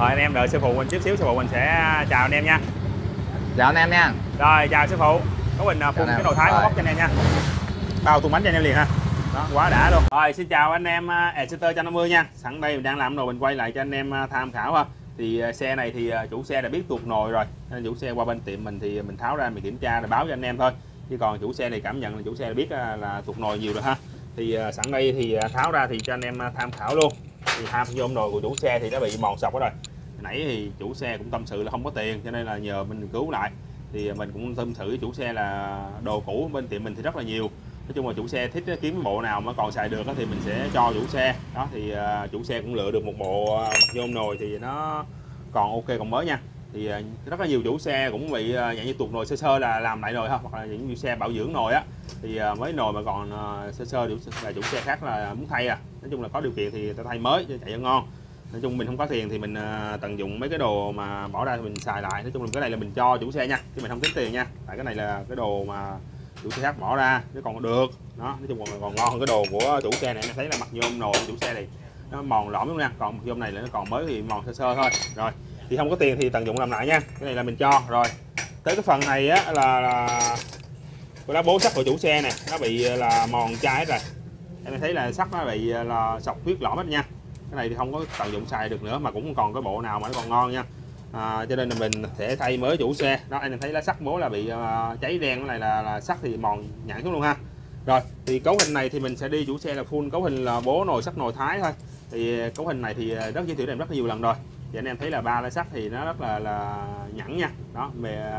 rồi anh em đợi sư phụ mình chút xíu sư phụ mình sẽ chào anh em nha. Chào anh em nha. Rồi chào sư phụ. Có mình à, phun cái nồi thái bóc cho anh em nha. Bao tung bánh cho anh em liền ha. Đó. Quá đã luôn. Rồi xin chào anh em uh, Exeter 150 nha. Sẵn đây mình đang làm nồi mình quay lại cho anh em à, tham khảo ha. Thì à, xe này thì à, chủ xe đã biết tuột nồi rồi. Nên chủ xe qua bên tiệm mình thì mình tháo ra mình kiểm tra rồi báo cho anh em thôi. Chứ còn chủ xe này cảm nhận là chủ xe đã biết à, là tuột nồi nhiều rồi ha. Thì à, sẵn đây thì à, tháo ra thì cho anh em à, tham khảo luôn. Thì tham vô nồi của chủ xe thì nó bị mòn sọc rồi nãy thì chủ xe cũng tâm sự là không có tiền, cho nên là nhờ mình cứu lại. Thì mình cũng tâm sự với chủ xe là đồ cũ bên tiệm mình thì rất là nhiều. Nói chung là chủ xe thích kiếm bộ nào mà còn xài được thì mình sẽ cho chủ xe. Đó, thì à, chủ xe cũng lựa được một bộ à, mặt nhôm nồi thì nó còn ok còn mới nha. Thì à, rất là nhiều chủ xe cũng bị dạng như tuột nồi sơ sơ là làm lại nồi ha hoặc là những chủ xe bảo dưỡng nồi á. Thì mấy nồi mà còn sơ sơ là chủ xe khác là muốn thay à. Nói chung là có điều kiện thì ta thay mới cho chạy cho ngon nói chung mình không có tiền thì mình à, tận dụng mấy cái đồ mà bỏ ra thì mình xài lại. Nói chung là cái này là mình cho chủ xe nha chứ mình không tính tiền nha. Tại cái này là cái đồ mà chủ xe khác bỏ ra nó còn được. Đó nói chung còn, còn ngon hơn cái đồ của chủ xe này. Em thấy là mặt nhôm nồi chủ xe này nó mòn lõm luôn nha. Còn nhôm này là nó còn mới thì mòn sơ sơ thôi. Rồi thì không có tiền thì tận dụng làm lại nha. Cái này là mình cho. Rồi tới cái phần này á là, là cái lá bố sắt của chủ xe này nó bị à, là mòn chai hết rồi. Em thấy là sắt nó bị à, là sọc huyết lõm hết nha cái này thì không có tận dụng xài được nữa mà cũng còn cái bộ nào mà nó còn ngon nha. À, cho nên là mình sẽ thay mới chủ xe. Đó anh em thấy lá sắt bố là bị uh, cháy đen cái này là, là sắt thì mòn nhẵn xuống luôn ha. Rồi thì cấu hình này thì mình sẽ đi chủ xe là full cấu hình là bố nồi sắt nồi thái thôi. Thì à, cấu hình này thì à, rất giới thiệu em rất là nhiều lần rồi. Thì anh em thấy là ba lá sắt thì nó rất là là nhẵn nha. Đó về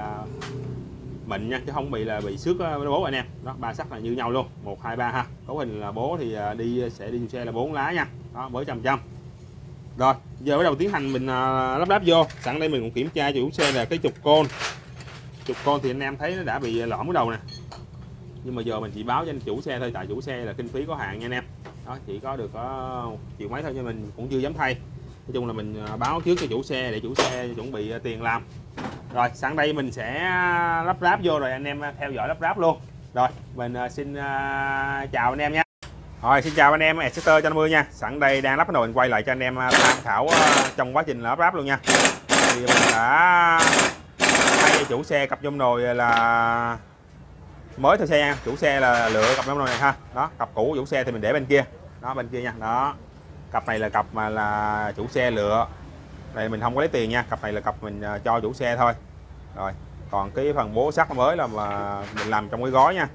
mịn nha chứ không bị là bị xước bố anh em. Đó ba sắt là như nhau luôn. Một hai ba ha. Cấu hình là bố thì đi sẽ đi xe là bốn lá nha đó bởi trăm trăm rồi giờ bắt đầu tiến hành mình à, lắp ráp vô. Sẵn đây mình cũng kiểm tra chủ xe là cái trục côn. Trục côn thì anh em thấy nó đã bị lõm cái đầu nè. Nhưng mà giờ mình chỉ báo cho anh chủ xe thôi tại chủ xe là kinh phí có hạn nha anh em. Đó chỉ có được có triệu mấy thôi nhưng mình cũng chưa dám thay. Nói chung là mình à, báo trước cho chủ xe để chủ xe chuẩn bị à, tiền làm. Rồi sẵn đây mình sẽ lắp ráp vô rồi anh em à, theo dõi lắp ráp luôn. Rồi mình xin chào anh em nha rồi, xin chào anh em, Exeter 150 nha. Sẵn đây đang lắp cái nồi mình quay lại cho anh em à, tham khảo à, trong quá trình lắp ráp luôn nha. Thì mình đã thay chủ xe cặp nhôm nồi là mới thôi xe nha. Chủ xe là lựa cặp nhôm nồi này ha. Đó, cặp cũ của chủ xe thì mình để bên kia. Đó, bên kia nha. Đó, cặp này là cặp mà là chủ xe lựa. Đây, mình không có lấy tiền nha. Cặp này là cặp mình à, cho chủ xe thôi. Rồi, còn cái phần bố sắt mới là mà mình làm trong cái gói nha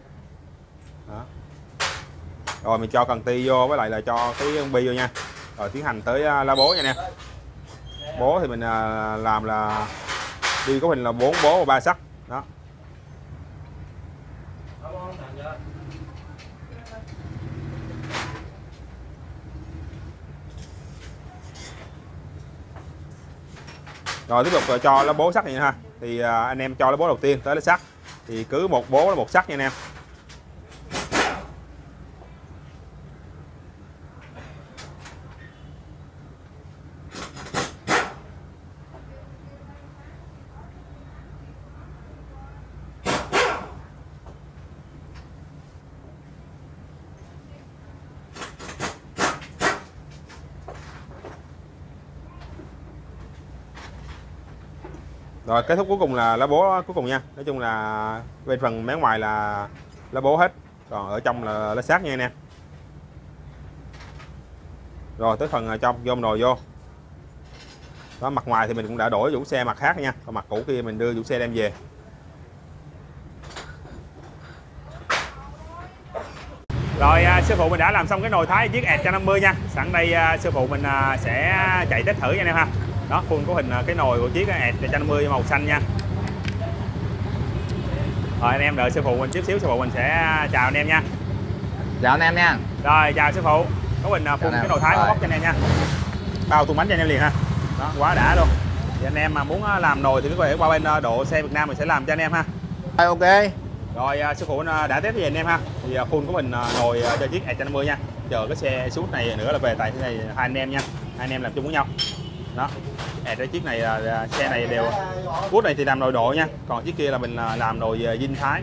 rồi, mình cho cần ti vô, với lại là cho cái bi vô nha. Rồi, tiến hành tới à, lá bố nha nè. Bố thì mình à, làm là đi có hình là bốn bố và ba sắt đó. Rồi, tiếp tục à, cho lá bố sắt này ha. Thì anh em cho lá bố đầu tiên tới lá sắt thì cứ một bố là một sắt nha anh em rồi kết thúc cuối cùng là lá bố cuối cùng nha. Nói chung là bên phần mé ngoài là lá bố hết. Còn ở trong là lá sát nha anh em. Rồi tới phần à, trong vô nồi vô. Đó mặt ngoài thì mình cũng đã đổi vũ xe mặt khác nha. Còn mặt cũ kia mình đưa vũ xe đem về. Rồi à, sư phụ mình đã làm xong cái nồi thái chiếc ẹt 150 nha. Sẵn đây à, sư phụ mình à, sẽ chạy test thử nha anh em ha. Đó, full cấu hình à, cái nồi của chiếc ẹt 150 màu xanh nha. Rồi anh em đợi sư phụ mình chút xíu sư phụ mình sẽ chào anh em nha. chào anh em nha Rồi chào sư phụ. Cấu hình à, Chào full anh cái nồi thái bóc cho anh em nha. Bao tung bánh cho anh em liền ha. Đó, quá đã luôn. Thì anh em mà muốn à, làm nồi thì cứ có thể qua bên à, độ xe Việt Nam mình sẽ làm cho anh em ha. Rồi, ok Rồi à, sư phụ à, đã test về anh em ha. Thì à, full của mình à, nồi à, cho chiếc E150 nha. Chờ cái xe suốt này nữa là về tại thế này hai anh em nha. Hai anh em làm chung với nhau. Đó. E cái chiếc này là, xe này đều quốc này thì làm nội độ nha. Còn chiếc kia là mình à, làm đồ dinh à, thái.